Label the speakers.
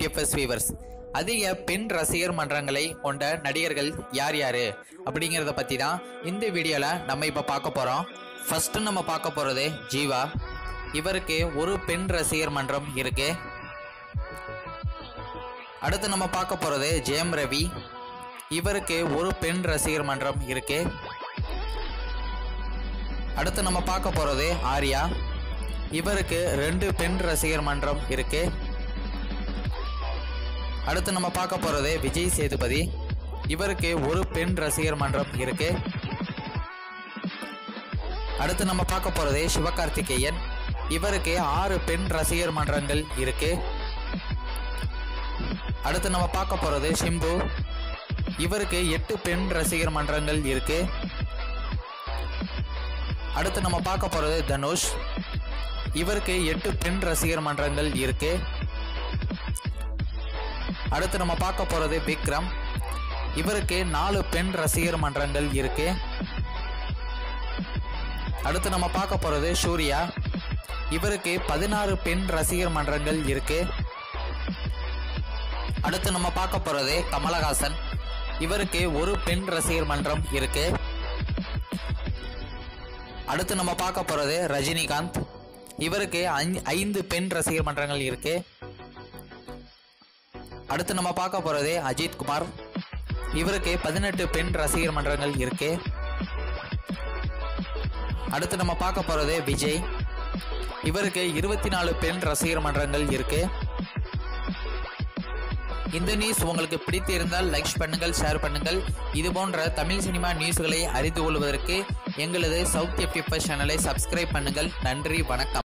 Speaker 1: Plus viewers அதிக பெண் ரசிகர் மன்றங்களை கொண்ட நடிகர்கள் யார் யாரு? அப்படிங்கிறத பற்றி தான் இந்த வீடியோவில் நம்ம இப்போ பார்க்க போகிறோம் ஃபஸ்ட்டு நம்ம பார்க்க போகிறது ஜீவா. இவருக்கு ஒரு பெண் ரசிகர் மன்றம் இருக்கு. அடுத்து நம்ம பார்க்க போகிறது ஜெயம் ரவி. இவருக்கு ஒரு பெண் ரசிகர் மன்றம் இருக்கு. அடுத்து நம்ம பார்க்க போகிறது ஆர்யா. இவருக்கு ரெண்டு பெண் ரசிகர் மன்றம் இருக்கு. அடுத்து நம்ம பார்க்க போறது விஜய் சேதுபதி. இவருக்கு ஒரு பெண் ரசிகர் மன்றம் இருக்கு. அடுத்து நம்ம பார்க்க போகிறது சிவகார்த்திகேயன். இவருக்கு ஆறு பெண் ரசிகர் மன்றங்கள் இருக்கு. அடுத்து நம்ம பார்க்க போறது சிம்பு. இவருக்கு எட்டு பெண் ரசிகர் மன்றங்கள் இருக்கு. அடுத்து நம்ம பார்க்க போறது தனுஷ். இவருக்கு எட்டு பெண் ரசிகர் மன்றங்கள் இருக்கு. அடுத்து நம்ம பார்க்க போகிறது விக்ரம். இவருக்கு நாலு பெண் ரசிகர் மன்றங்கள் இருக்கு. அடுத்து நம்ம பார்க்க போகிறது சூர்யா. இவருக்கு பதினாறு பெண் ரசிகர் மன்றங்கள் இருக்கு. அடுத்து நம்ம பார்க்க போகிறது கமலஹாசன். இவருக்கு ஒரு பெண் ரசிகர் மன்றம் இருக்கு. அடுத்து நம்ம பார்க்க போகிறது ரஜினிகாந்த். இவருக்கு ஐந்து- ஐந்து பெண் ரசிகர் மன்றங்கள் இருக்குது அடுத்து நம்ம பார்க்க போகிறதே அஜித் குமார். இவருக்கு பதினெட்டு பெண் ரசிகர் மன்றங்கள் இருக்கு. அடுத்து நம்ம பார்க்க போகிறது விஜய். இவருக்கு இருபத்தி நாலு பெண் ரசிகர் மன்றங்கள் இருக்கு. இந்த நியூஸ் உங்களுக்கு பிடித்திருந்தால் லைக் பண்ணுங்கள் ஷேர் பண்ணுங்கள். இது போன்ற தமிழ் சினிமா நியூஸ்களை அறிந்து கொள்வதற்கு எங்களது சவுத் எஃப்டிஃப சேனலை சப்ஸ்கிரைப் பண்ணுங்கள். நன்றி வணக்கம்.